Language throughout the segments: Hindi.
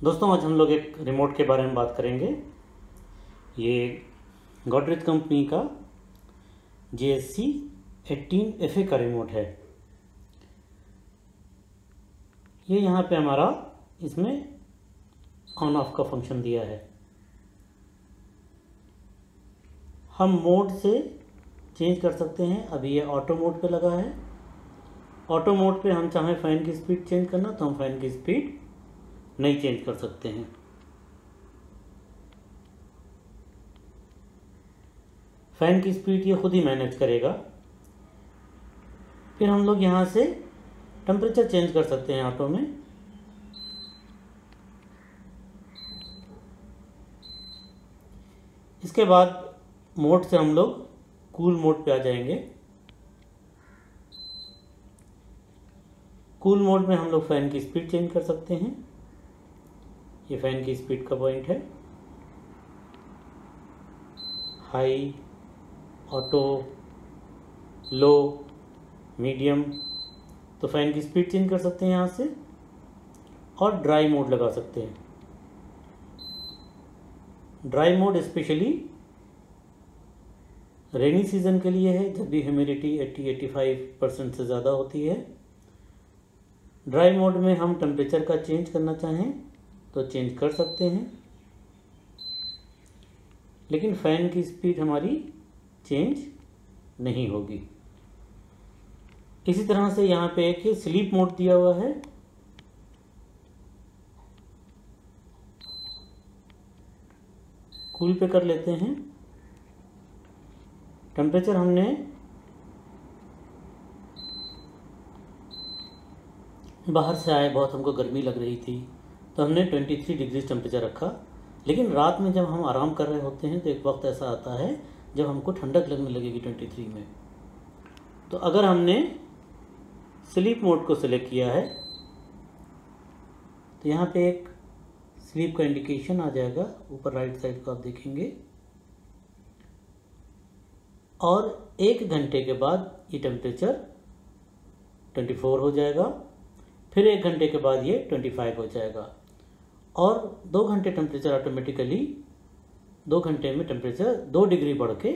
दोस्तों, आज हम लोग एक रिमोट के बारे में बात करेंगे। ये गॉडरेज कंपनी का J S C eighteen F A का रिमोट है। ये यहाँ पे हमारा इसमें ऑन ऑफ़ का फ़ंक्शन दिया है। हम मोड से चेंज कर सकते हैं। अभी ये ऑटो मोड पे लगा है। ऑटो मोड पे हम चाहें फ़ैन की स्पीड चेंज करना तो हम फ़ैन की स्पीड नहीं चेंज कर सकते हैं। फ़ैन की स्पीड ये खुद ही मैनेज करेगा। फिर हम लोग यहाँ से टेम्परेचर चेंज कर सकते हैं ऑटो में। इसके बाद मोड से हम लोग कूल मोड पे आ जाएँगे। कूल मोड में हम लोग फ़ैन की स्पीड चेंज कर सकते हैं। ये फ़ैन की स्पीड का पॉइंट है। हाई ऑटो लो मीडियम तो फ़ैन की स्पीड चेंज कर सकते हैं यहाँ से और ड्राई मोड लगा सकते हैं। Dry mode specially rainy season के लिए है, जब भी ह्यूमिडिटी 80-85 परसेंट से ज़्यादा होती है। ड्राई मोड में हम टेम्परेचर का चेंज करना चाहें तो चेंज कर सकते हैं। लेकिन फ़ैन की स्पीड हमारी चेंज नहीं होगी। इसी तरह से यहाँ पे एक स्लीप मोड दिया हुआ है। कूल पे कर लेते हैं। टेम्परेचर हमने बाहर से आए, बहुत हमको गर्मी लग रही थी। तो हमने 23 डिग्री टेम्परेचर रखा। लेकिन रात में जब हम आराम कर रहे होते हैं तो एक वक्त ऐसा आता है, जब हमको ठंडक लगने लगेगी 23 में। तो अगर हमने स्लीप मोड को सिलेक्ट किया है तो यहाँ पे एक स्लीप का इंडिकेशन आ जाएगा। ऊपर राइट साइड को आप देखेंगे। और एक घंटे के बाद ये टेम्परेचर 24 हो जाएगा। फिर एक घंटे के बाद ये 25 हो जाएगा। और दो घंटे टेम्परेचर ऑटोमेटिकली दो घंटे में टेम्परेचर दो डिग्री बढ़ के,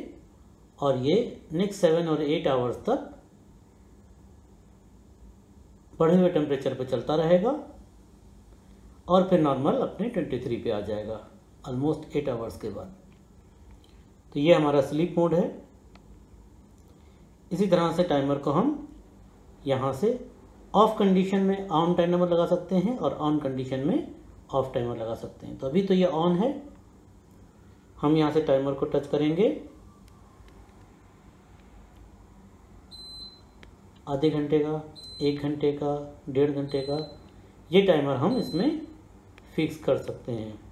और ये नेक्स्ट सेवन और एट आवर्स तक बढ़े हुए टेम्परेचर पे चलता रहेगा, और फिर नॉर्मल अपने 23 पे आ जाएगा ऑलमोस्ट एट आवर्स के बाद। तो ये हमारा स्लीप मोड है। इसी तरह से टाइमर को हम यहाँ से ऑफ़ कंडीशन में ऑन टाइमर लगा सकते हैं और ऑन कंडीशन में ऑफ़ टाइमर लगा सकते हैं। तो अभी तो ये ऑन है। हम यहाँ से टाइमर को टच करेंगे। आधे घंटे का, एक घंटे का, डेढ़ घंटे का, ये टाइमर हम इसमें फिक्स कर सकते हैं।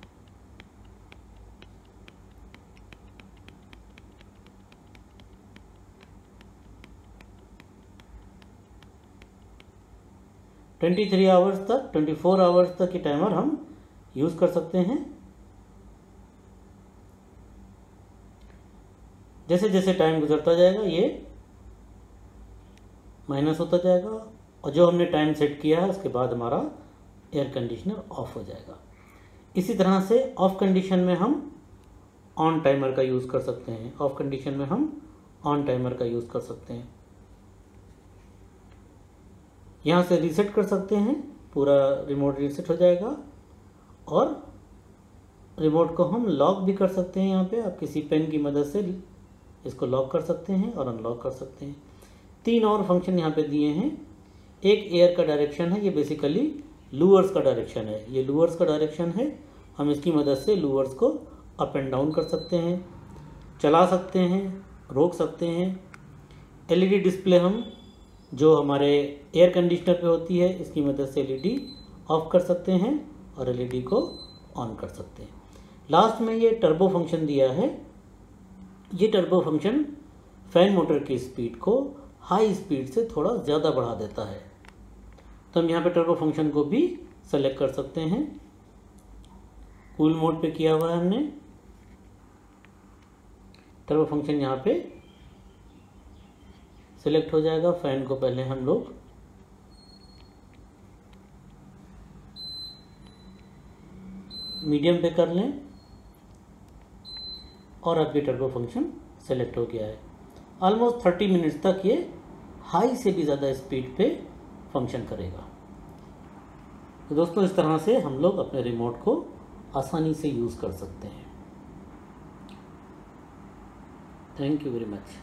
ट्वेंटी थ्री आवर्स तक ट्वेंटी फोर आवर्स तक ये टाइमर हम यूज़ कर सकते हैं। जैसे जैसे टाइम गुजरता जाएगा, ये माइनस होता जाएगा। और जो हमने टाइम सेट किया है, उसके बाद हमारा एयर कंडीशनर ऑफ़ हो जाएगा। इसी तरह से ऑफ़ कंडीशन में हम ऑन टाइमर का यूज़ कर सकते हैं। ऑफ़ कंडीशन में हम ऑन टाइमर का यूज़ कर सकते हैं। यहाँ से रीसेट कर सकते हैं, पूरा रिमोट रीसेट हो जाएगा। और रिमोट को हम लॉक भी कर सकते हैं यहाँ पे। आप किसी पेन की मदद से इसको लॉक कर सकते हैं और अनलॉक कर सकते हैं। तीन और फ़ंक्शन यहाँ पे दिए हैं। एक एयर का डायरेक्शन है, ये बेसिकली लूअर्स का डायरेक्शन है। ये लूअर्स का डायरेक्शन है। हम इसकी मदद से लूअर्स को अप एंड डाउन कर सकते हैं, चला सकते हैं, रोक सकते हैं। एलईडी डिस्प्ले हम जो हमारे एयर कंडीशनर पे होती है, इसकी मदद से एलईडी ऑफ़ कर सकते हैं और एलईडी को ऑन कर सकते हैं। लास्ट में ये टर्बो फ़ंक्शन दिया है। ये टर्बो फ़ंक्शन फ़ैन मोटर की स्पीड को हाई स्पीड से थोड़ा ज़्यादा बढ़ा देता है। तो हम यहाँ पे टर्बो फ़ंक्शन को भी सेलेक्ट कर सकते हैं। कूल मोड पे किया हुआ है हमने। टर्बो फ़ंक्शन यहाँ पे सिलेक्ट हो जाएगा फ़ैन को पहले हम लोग। मीडियम पे कर लें और आपके टर्बो फ़ंक्शन सेलेक्ट हो गया है। ऑलमोस्ट थर्टी मिनट्स तक ये हाई से भी ज़्यादा स्पीड पे फ़ंक्शन करेगा। तो दोस्तों, इस तरह से हम लोग अपने रिमोट को आसानी से यूज़ कर सकते हैं। Thank you very much